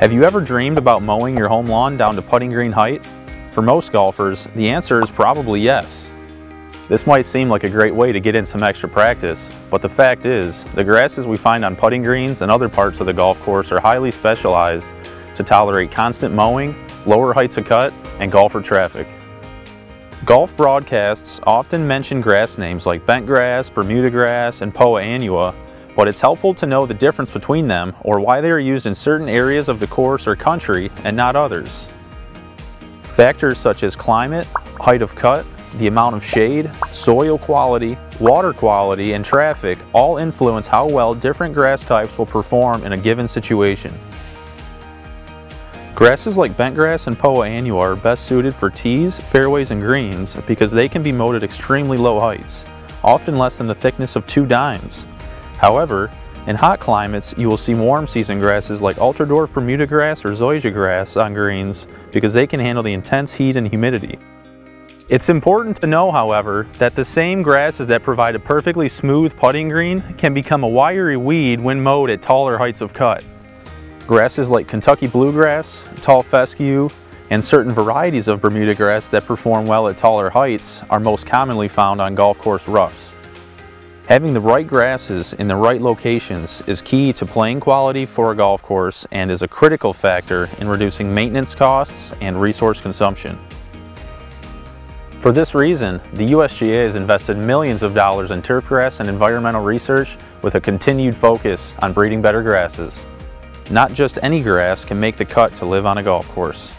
Have you ever dreamed about mowing your home lawn down to putting green height? For most golfers, the answer is probably yes. This might seem like a great way to get in some extra practice, but the fact is, the grasses we find on putting greens and other parts of the golf course are highly specialized to tolerate constant mowing, lower heights of cut, and golfer traffic. Golf broadcasts often mention grass names like bent grass, Bermuda grass, and Poa annua, but it's helpful to know the difference between them or why they are used in certain areas of the course or country and not others. Factors such as climate, height of cut, the amount of shade, soil quality, water quality, and traffic all influence how well different grass types will perform in a given situation. Grasses like bentgrass and poa annua are best suited for tees, fairways, and greens because they can be mowed at extremely low heights, often less than the thickness of two dimes. However, in hot climates, you will see warm season grasses like ultra-dwarf Bermuda grass or zoysia grass on greens because they can handle the intense heat and humidity. It's important to know, however, that the same grasses that provide a perfectly smooth putting green can become a wiry weed when mowed at taller heights of cut. Grasses like Kentucky bluegrass, tall fescue, and certain varieties of Bermuda grass that perform well at taller heights are most commonly found on golf course roughs. Having the right grasses in the right locations is key to playing quality for a golf course and is a critical factor in reducing maintenance costs and resource consumption. For this reason, the USGA has invested millions of dollars in turfgrass and environmental research with a continued focus on breeding better grasses. Not just any grass can make the cut to live on a golf course.